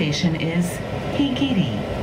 station is Higiri.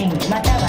Sim, matar.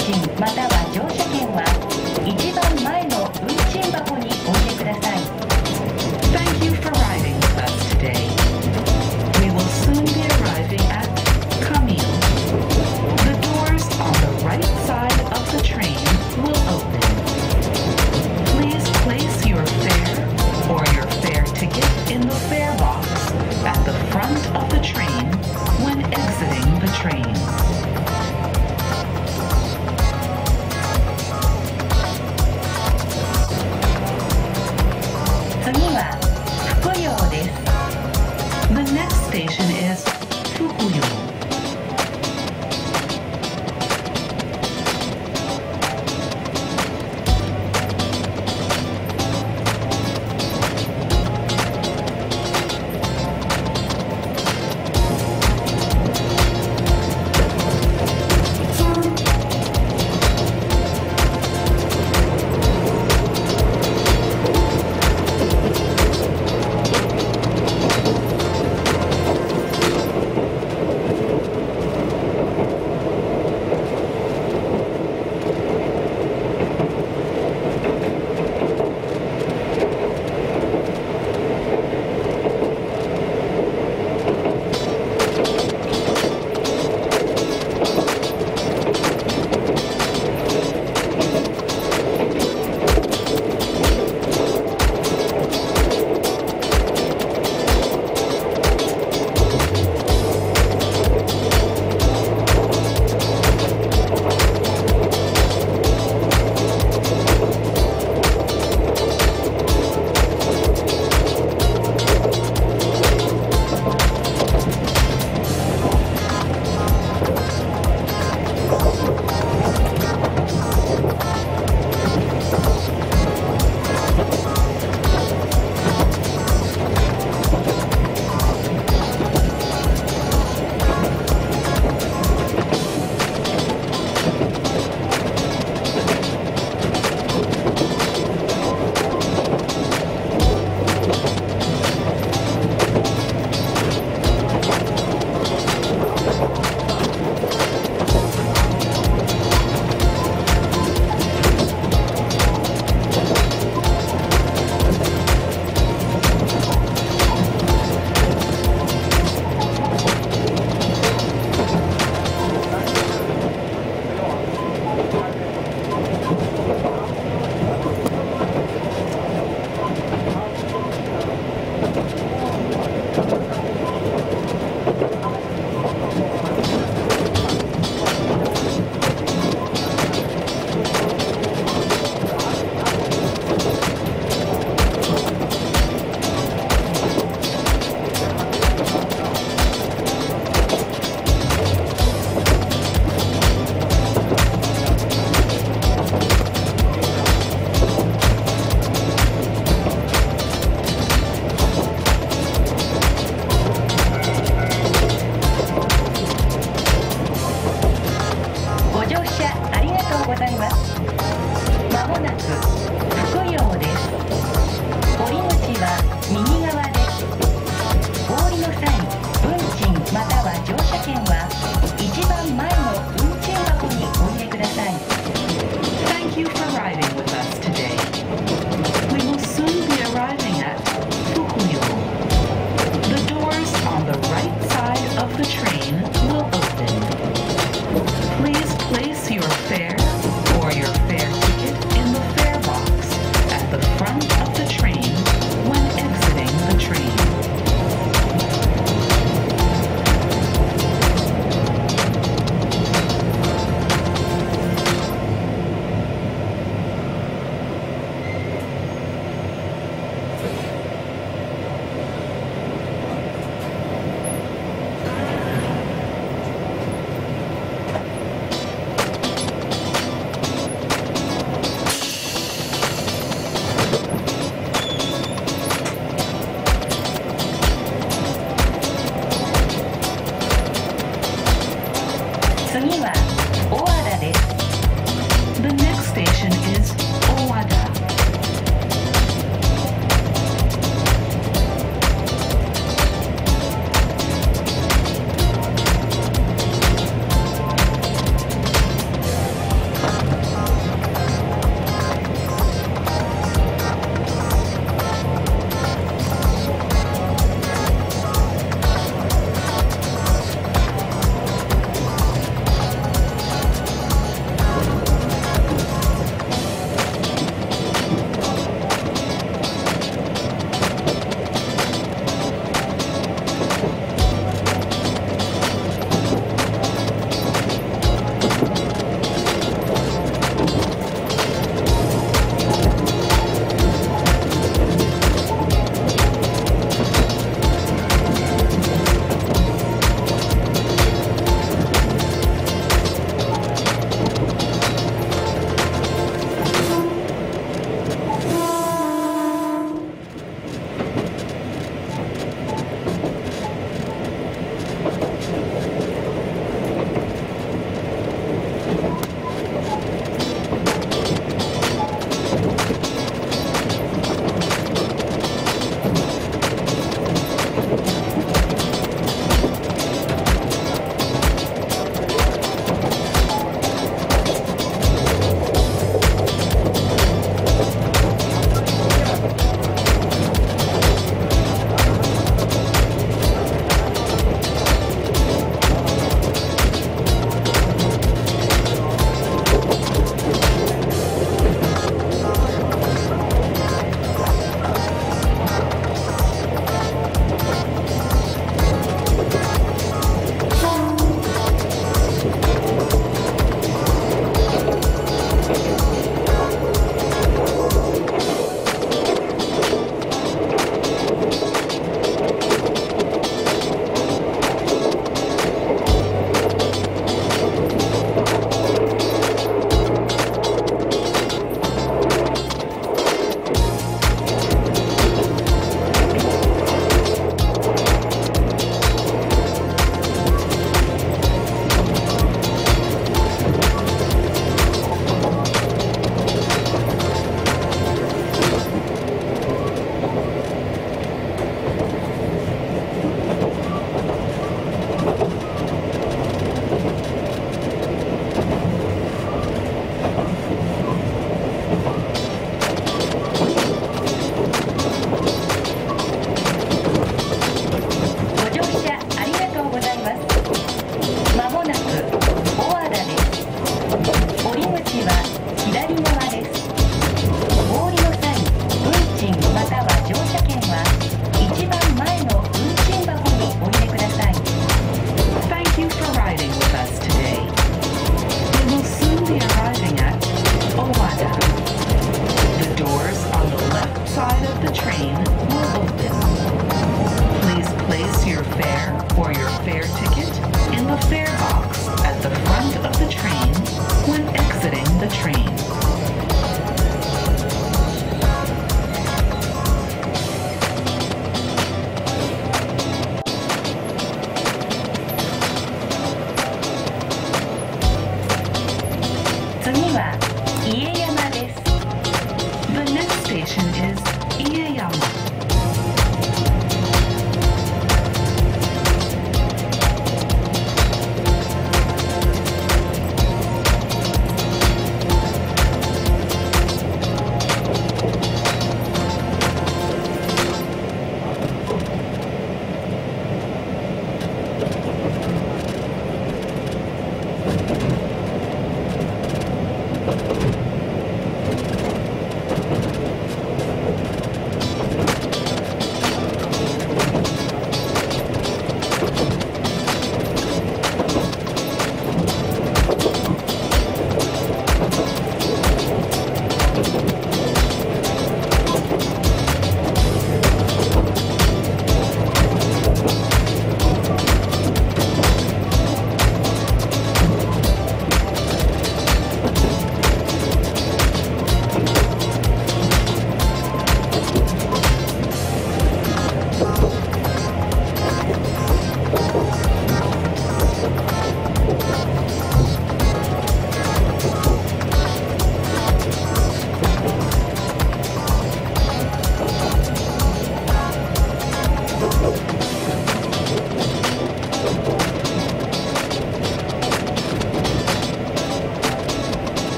信または乗車券は一番前の運賃箱に置いてください。Thank you for riding with us today. We will soon be arriving at Kamio The doors on the right side of the train will open. Please place your fare or your fare ticket in the fare